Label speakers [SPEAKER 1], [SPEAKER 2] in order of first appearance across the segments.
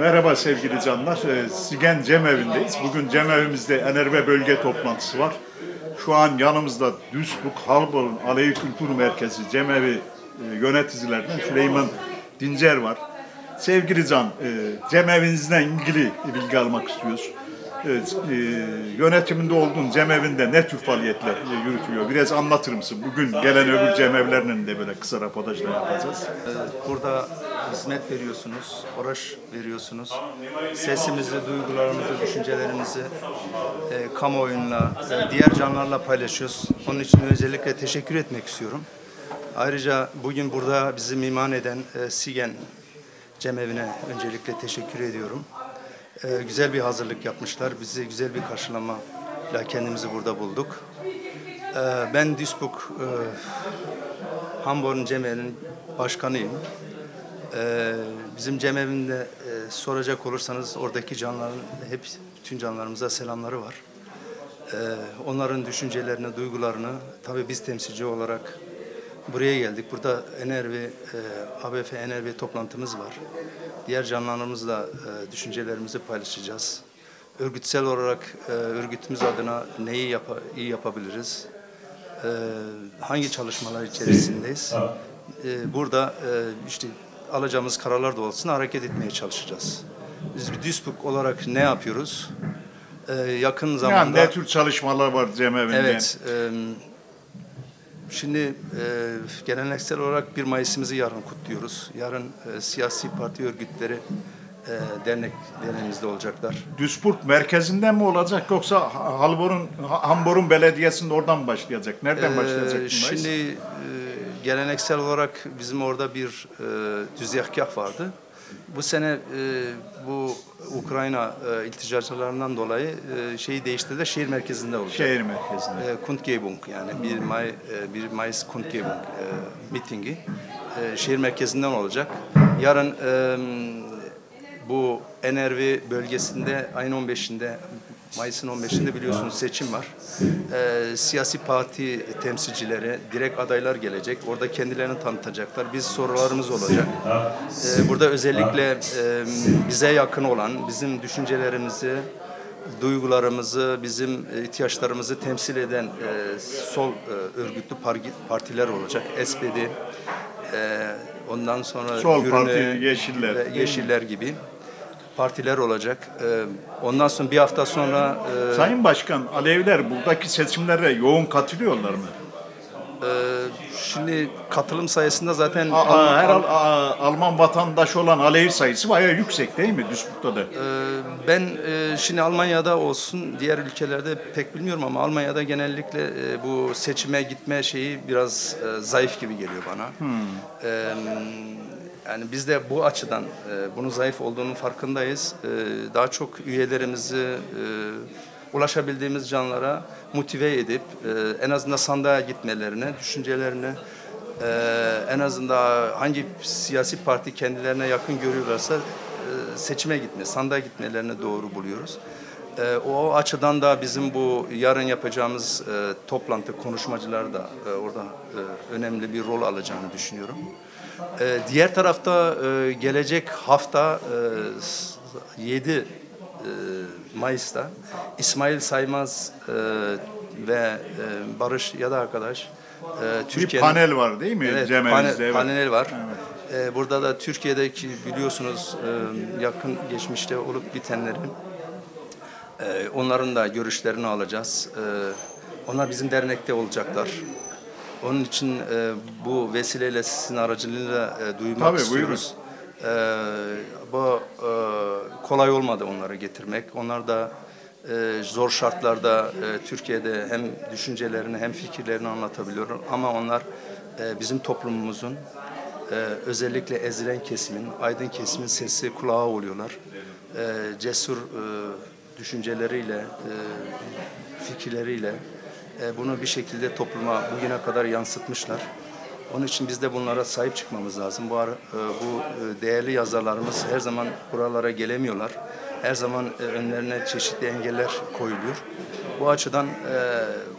[SPEAKER 1] Merhaba sevgili canlar. Ee, Sigen Cemevi'ndeyiz. Bugün Cemevimizde Enerve Bölge toplantısı var. Şu an yanımızda Duisburg Halborn Alevi Kültür Merkezi Cemevi e, yöneticilerinden Süleyman Dincer var. Sevgili Can, e, cemevinizle ilgili bilgi almak istiyoruz. E, yönetiminde olduğun cemevinde ne tür faaliyetler yürütülüyor? Biraz anlatır mısın? Bugün gelen öbür cemevlerinin de böyle kısa röportajlar yapacağız.
[SPEAKER 2] Burada hizmet veriyorsunuz, uğraş veriyorsunuz. Sesimizi, duygularımızı, düşüncelerimizi e, kamuoyuyla, e, diğer canlarla paylaşıyoruz. Onun için özellikle teşekkür etmek istiyorum. Ayrıca bugün burada bizi iman eden e, Sigen Cemevine öncelikle teşekkür ediyorum. E, güzel bir hazırlık yapmışlar. Bizi güzel bir karşılamayla kendimizi burada bulduk. E, ben Duisburg e, Hamburg'un Cemevi'nin başkanıyım. Ee, bizim cemevinde e, soracak olursanız oradaki canların hep bütün canlarımıza selamları var. Ee, onların düşüncelerini, duygularını tabii biz temsilci olarak buraya geldik. Burada Enervi, e, ABF Enervi toplantımız var. Diğer canlarımızla e, düşüncelerimizi paylaşacağız. Örgütsel olarak e, örgütümüz adına neyi yapa, iyi yapabiliriz? E, hangi çalışmalar içerisindeyiz? E, burada e, işte alacağımız kararlar doğrultusunda hareket etmeye çalışacağız. Biz bir Duisburg olarak ne yapıyoruz? Ee, yakın
[SPEAKER 1] Yani
[SPEAKER 2] zamanda...
[SPEAKER 1] ne tür çalışmalar var cemevinde?
[SPEAKER 2] Evet. e, şimdi e, geleneksel olarak 1 Mayıs'ımızı yarın kutluyoruz. Yarın e, siyasi parti örgütleri e, dernek derneğimizde olacaklar.
[SPEAKER 1] Duisburg merkezinden mi olacak yoksa Halbor'un Hamburg'un belediyesinde oradan mı başlayacak? Nereden
[SPEAKER 2] Ee,
[SPEAKER 1] başlayacak Mayıs?
[SPEAKER 2] Şimdi e, geleneksel olarak bizim orada bir e, düzgahgah vardı. Bu sene e, bu Ukrayna e, ilticacılarından dolayı e, şeyi değiştirdiler. Şehir merkezinde olacak.
[SPEAKER 1] Şehir merkezinde.
[SPEAKER 2] E, Kundgebung yani 1 May e, 1 Mayıs Kundgebung e, mitingi e, şehir merkezinden olacak. Yarın e, bu Enervi bölgesinde ayın 15'inde Mayıs'ın 15'inde biliyorsunuz seçim var. Ee, siyasi parti temsilcileri, direkt adaylar gelecek. Orada kendilerini tanıtacaklar. Biz sorularımız olacak. Ee, burada özellikle e, bize yakın olan, bizim düşüncelerimizi, duygularımızı, bizim ihtiyaçlarımızı temsil eden e, sol e, örgütlü parti- partiler olacak. SPD, e, ondan sonra
[SPEAKER 1] Sol Parti, Yeşiller.
[SPEAKER 2] Yeşiller gibi partiler olacak. E, ondan sonra bir hafta sonra e,
[SPEAKER 1] Sayın Başkan, Aleviler buradaki seçimlere yoğun katılıyorlar mı?
[SPEAKER 2] e, şimdi katılım sayısında zaten
[SPEAKER 1] Aa,
[SPEAKER 2] Alman-
[SPEAKER 1] her Al- Aa, Alman vatandaşı olan Alevi sayısı bayağı yüksek değil mi Duisburg'da da?
[SPEAKER 2] Ee, Ben e, şimdi Almanya'da olsun, diğer ülkelerde pek bilmiyorum ama Almanya'da genellikle e, bu seçime gitme şeyi biraz e, zayıf gibi geliyor bana. Ee, Yani biz de bu açıdan e, bunun zayıf olduğunun farkındayız. Ee, Daha çok üyelerimizi e, ulaşabildiğimiz canlara motive edip e, en azından sandığa gitmelerini, düşüncelerini e, en azından hangi siyasi parti kendilerine yakın görüyorlarsa e, seçime gitme, sandığa gitmelerini doğru buluyoruz. E, o açıdan da bizim bu yarın yapacağımız e, toplantı konuşmacılar da e, orada e, önemli bir rol alacağını düşünüyorum. E, diğer tarafta e, gelecek hafta e, 7 e, Mayıs'ta İsmail Saymaz e, ve e, Barış ya da arkadaş e,
[SPEAKER 1] Bir
[SPEAKER 2] Türkiye'nin
[SPEAKER 1] panel var değil mi
[SPEAKER 2] Evet, panel,
[SPEAKER 1] evet.
[SPEAKER 2] panel var. Ee, burada da Türkiye'deki biliyorsunuz e, yakın geçmişte olup bitenlerin e, onların da görüşlerini alacağız. E, onlar bizim dernekte olacaklar. Onun için e, bu vesileyle sizin aracılığıyla e, duymak
[SPEAKER 1] Tabii,
[SPEAKER 2] istiyoruz. E, bu e, kolay olmadı onları getirmek. Onlar da e, zor şartlarda e, Türkiye'de hem düşüncelerini hem fikirlerini anlatabiliyor. Ama onlar e, bizim toplumumuzun e, özellikle ezilen kesimin, aydın kesimin sesi kulağı oluyorlar. E, cesur e, düşünceleriyle, e, fikirleriyle e, bunu bir şekilde topluma bugüne kadar yansıtmışlar. Onun için biz de bunlara sahip çıkmamız lazım. Bu, e, bu değerli yazarlarımız her zaman buralara gelemiyorlar. Her zaman önlerine çeşitli engeller koyuluyor. Bu açıdan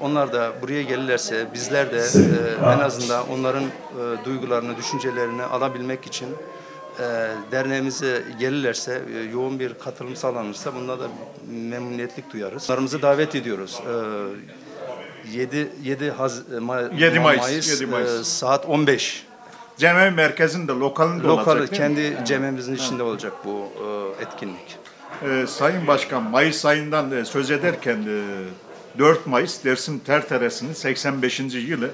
[SPEAKER 2] onlar da buraya gelirlerse bizler de en azından onların duygularını, düşüncelerini alabilmek için derneğimize gelirlerse, e, yoğun bir katılım sağlanırsa bunda da memnuniyetlik duyarız. Onlarımızı davet ediyoruz. E, 7 7 Haz e, Ma-
[SPEAKER 1] 7 Mayıs, 7 Mayıs.
[SPEAKER 2] e, saat 15.
[SPEAKER 1] Cemevi merkezinde lokalinde
[SPEAKER 2] Lokal
[SPEAKER 1] olacak değil mi?
[SPEAKER 2] kendi cememizin içinde olacak bu e, etkinlik.
[SPEAKER 1] Ee, Sayın Başkan Mayıs ayından e, söz ederken e, 4 Mayıs Dersim Terteresi'nin 85. yılı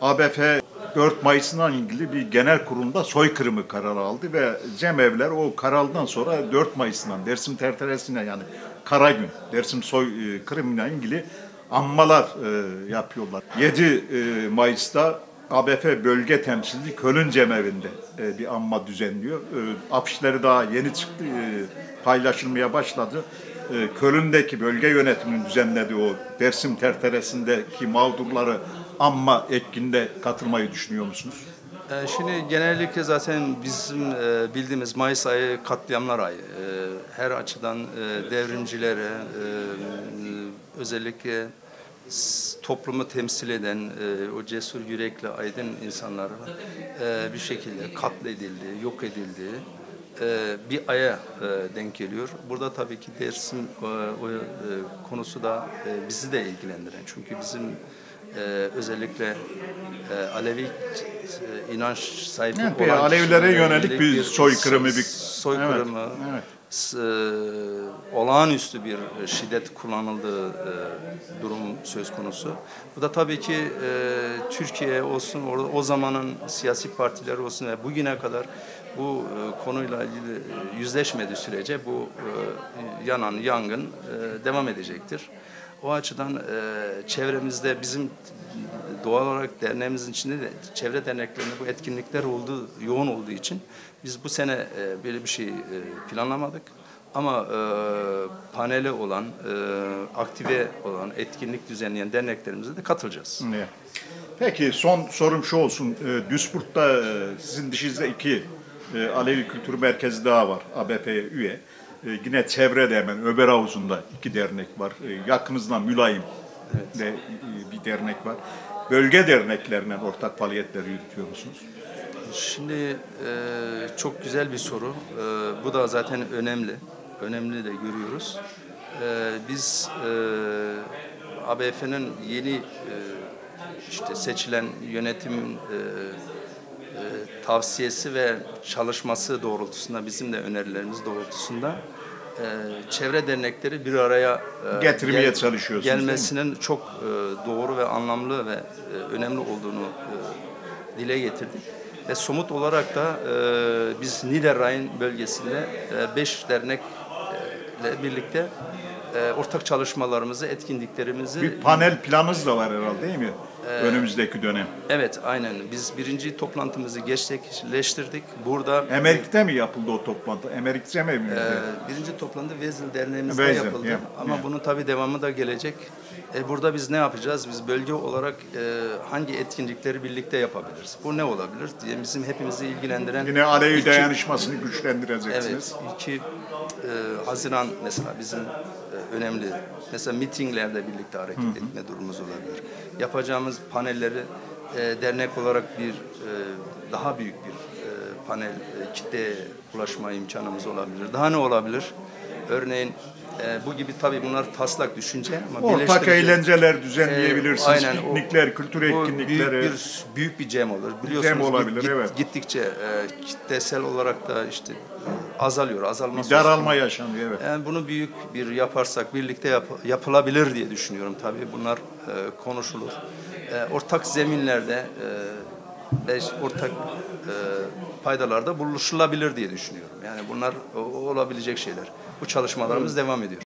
[SPEAKER 1] ABF 4 Mayıs'la ilgili bir genel kurulda soykırımı kararı aldı ve cemevler o karardan sonra 4 Mayıs'ından Dersim Terteresi'ne yani kara gün Dersim soykırımıyla ilgili anmalar e, yapıyorlar. 7 e, Mayıs'ta ABF bölge temsilci Köln Cemevi'nde e, bir anma düzenliyor. E, afişleri daha yeni çıktı, e, paylaşılmaya başladı. E, Köln'deki bölge yönetiminin düzenlediği o Dersim Terteresi'ndeki mağdurları anma etkinliğine katılmayı düşünüyor musunuz?
[SPEAKER 2] E, Şimdi genellikle zaten bizim e, bildiğimiz Mayıs ayı katliamlar ayı. E, Her açıdan e, devrimcilere, e, özellikle toplumu temsil eden o cesur yürekli aydın insanlar e, bir şekilde katledildi, yok edildi. Bir aya denk geliyor. Burada tabii ki Dersim e, o, konusu da bizi de ilgilendiren. Çünkü bizim e, özellikle e, Alevi e, inanç sahibi
[SPEAKER 1] Evet, bir
[SPEAKER 2] olan
[SPEAKER 1] Alevilere
[SPEAKER 2] kişilere
[SPEAKER 1] yönelik bir soykırımı, bir-
[SPEAKER 2] soykırımı,
[SPEAKER 1] Evet, evet.
[SPEAKER 2] e, olağanüstü bir şiddet kullanıldığı e, durum söz konusu. Bu da tabii ki e, Türkiye olsun, orada o zamanın siyasi partileri olsun ve bugüne kadar bu e, konuyla ilgili e, yüzleşmediği sürece bu e, yanan yangın e, devam edecektir. O açıdan e, çevremizde bizim doğal olarak derneğimizin içinde de çevre derneklerinde bu etkinlikler olduğu yoğun olduğu için biz bu sene e, böyle bir şey e, planlamadık. Ama e, paneli olan, e, aktive olan, etkinlik düzenleyen derneklerimize de katılacağız.
[SPEAKER 1] Peki son sorum şu olsun. E, Duisburg'da e, sizin dışınızda iki e, Alevi Kültür Merkezi daha var. ABP'ye üye. E, yine çevrede hemen Öber Havuzu'nda iki dernek var. E, yakınızda Mülayim de e, bir dernek var. Bölge derneklerine ortak faaliyetler yürütüyor musunuz?
[SPEAKER 2] Şimdi e, çok güzel bir soru. E, bu da zaten önemli. Önemli de görüyoruz. E, biz ABF'nin yeni işte seçilen yönetimin tavsiyesi ve çalışması doğrultusunda bizim de önerilerimiz doğrultusunda e, çevre dernekleri bir araya e,
[SPEAKER 1] Getirmeye çalışıyorsunuz, değil mi?
[SPEAKER 2] Gelmesinin çok e, doğru ve anlamlı ve e, önemli olduğunu e, dile getirdik. Ve somut olarak da e, biz Niederrhein bölgesinde 5 dernekle birlikte e, ortak çalışmalarımızı, etkinliklerimizi
[SPEAKER 1] Bir panel planınız da var herhalde değil mi? Önümüzdeki dönem.
[SPEAKER 2] Evet, aynen. Biz birinci toplantımızı gerçekleştirdik. Burada
[SPEAKER 1] Emerik'te mi yapıldı o toplantı? Emerik Cemevi mi?
[SPEAKER 2] e, birinci toplantı Vezil Derneğimizde
[SPEAKER 1] Vezil,
[SPEAKER 2] yapıldı.
[SPEAKER 1] yeah,
[SPEAKER 2] Ama
[SPEAKER 1] yeah.
[SPEAKER 2] bunun tabii devamı da gelecek. E, burada biz ne yapacağız? Biz bölge olarak e, hangi etkinlikleri birlikte yapabiliriz? Bu ne olabilir diye bizim hepimizi ilgilendiren
[SPEAKER 1] Yine Alevi dayanışmasını güçlendireceksiniz.
[SPEAKER 2] Evet, iki e, Haziran mesela bizim e, önemli. Mesela mitinglerde birlikte hareket etme durumumuz olabilir. Yapacağımız panelleri e, dernek olarak bir e, daha büyük bir e, panel e, kitleye ulaşma imkanımız olabilir. Daha ne olabilir? Örneğin e, bu gibi tabii bunlar taslak düşünce ama
[SPEAKER 1] Ortak eğlenceler düzenleyebilirsiniz.
[SPEAKER 2] aynen, o-
[SPEAKER 1] Piknikler, kültür
[SPEAKER 2] bu
[SPEAKER 1] etkinlikleri.
[SPEAKER 2] Büyük bir, büyük bir cem olur. Biliyorsunuz
[SPEAKER 1] Cem olabilir,
[SPEAKER 2] git-
[SPEAKER 1] evet.
[SPEAKER 2] gittikçe e, kitlesel olarak da işte e, azalıyor. Azalma söz
[SPEAKER 1] daralma yaşanıyor evet.
[SPEAKER 2] Yani bunu büyük bir yaparsak birlikte yap- yapılabilir diye düşünüyorum. Tabii bunlar e, konuşulur. E, ortak zeminlerde e, ve ortak e, paydalarda buluşulabilir diye düşünüyorum. Yani bunlar o- olabilecek şeyler. Bu çalışmalarımız devam ediyor.